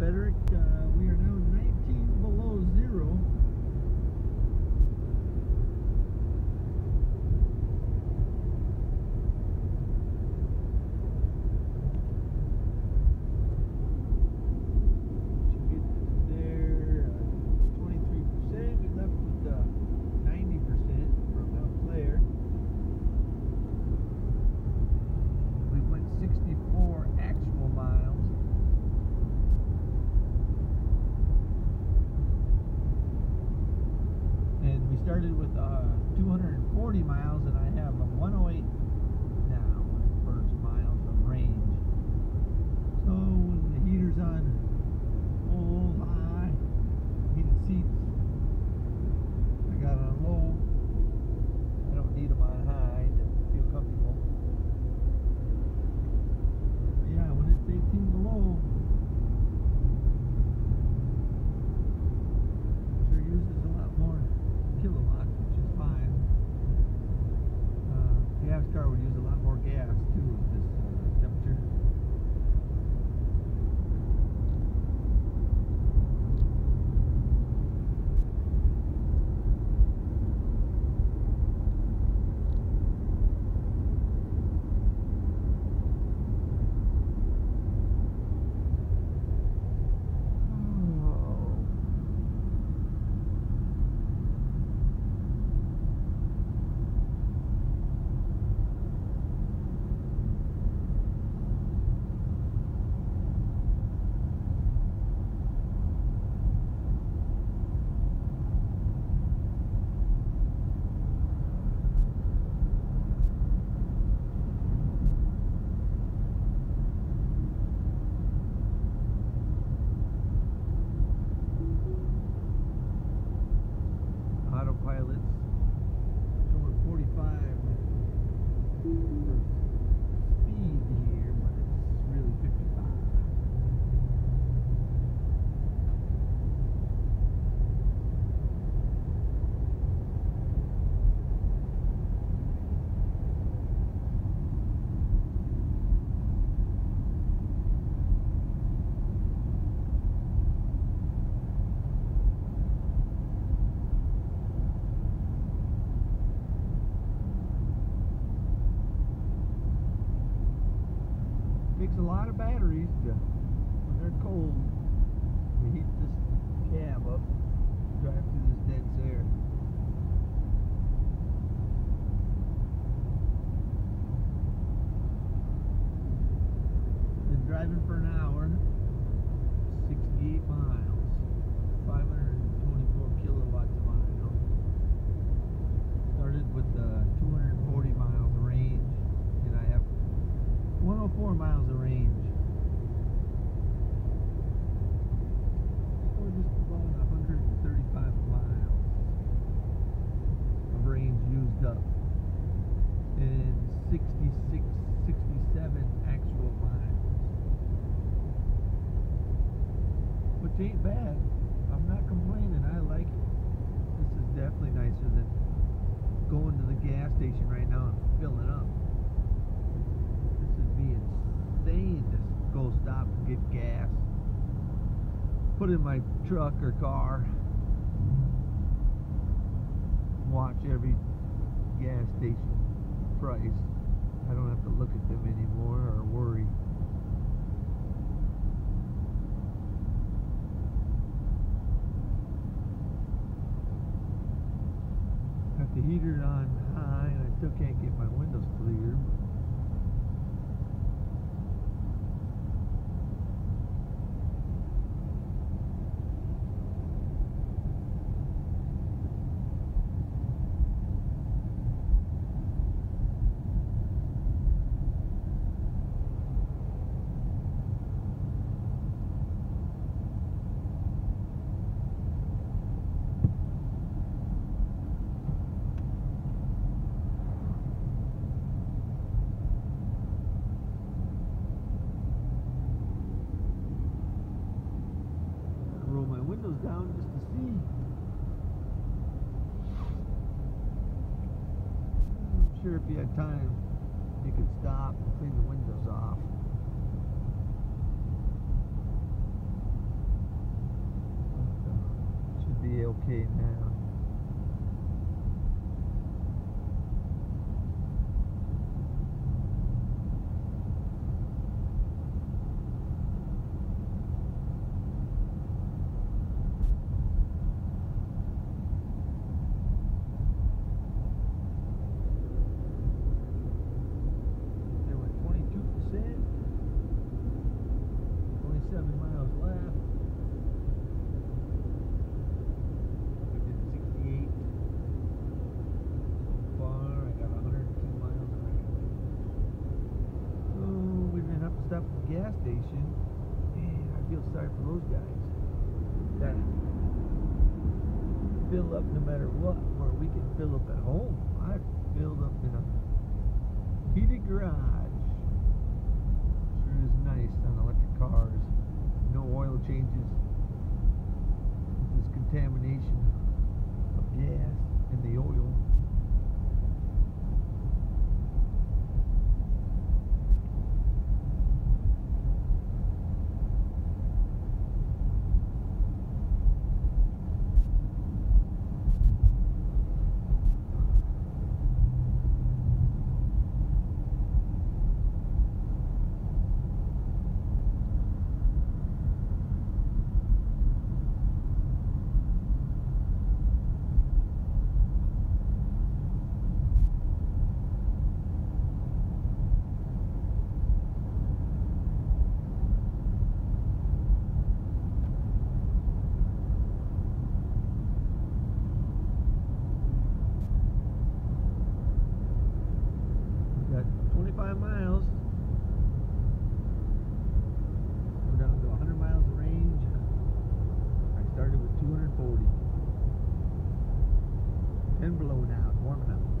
Frederick. Uh, we are now Autopilot's Takes a lot of batteries to, when they're cold, to heat this cab up, drive through this dense air. Been driving for an hour, 68 miles, 524 kilowatts a mile. Started with uh, 240 miles of range, and I have 104 miles of range. So just about 135 miles of range used up. And 66, 67 actual miles. Which ain't bad. I'm not complaining. I like it. This is definitely nicer than going to the gas station right now and filling up. This would be insane to go stop and get gas. Put in my truck or car. Watch every gas station price. I don't have to look at them anymore or worry. Got the heater on high and I still can't get my windows clear. roll my windows down just to see. I'm sure if you had time, you could stop and clean the windows off. But, uh, should be okay now. At the gas station, and I feel sorry for those guys that fill up no matter what, where we can fill up at home. I filled up in a heated garage. Sure is nice on electric cars. No oil changes. This contamination of gas in the oil. We got 25 miles. We're down to 100 miles of range. I started with 240. 10 below now. It's warming up.